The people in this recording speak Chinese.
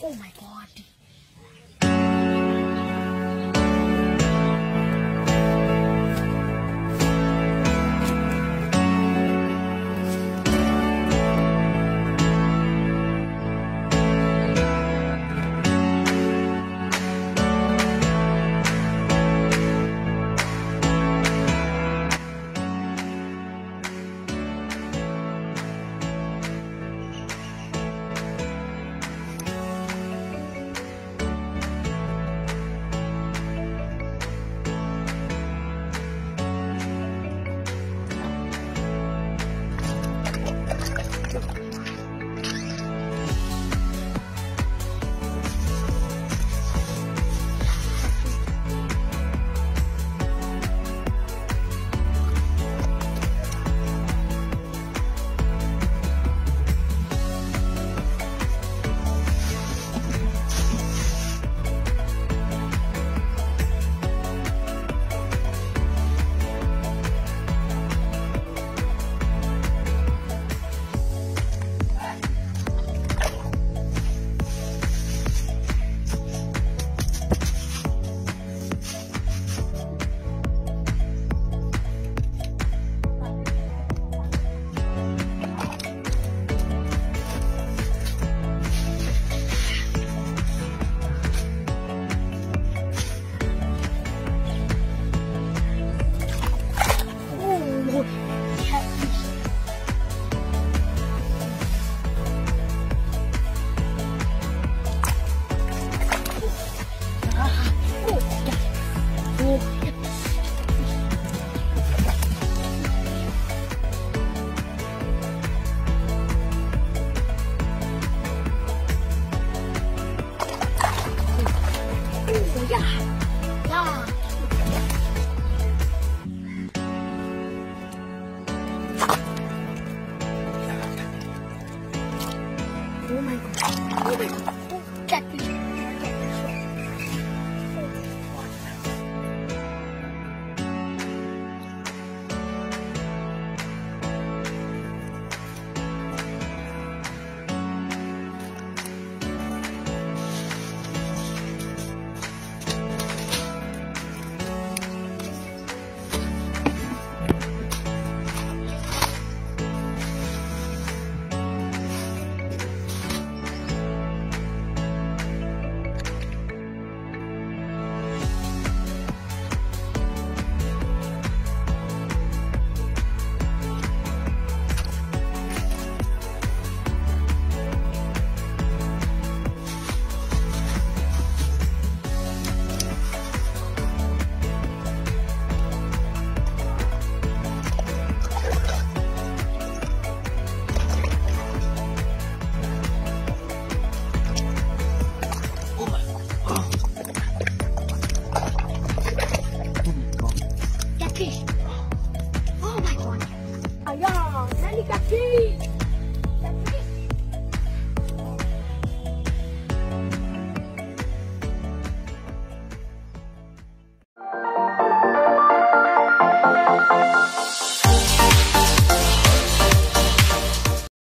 Oh my god. 呀呀！Oh my God！Oh my God！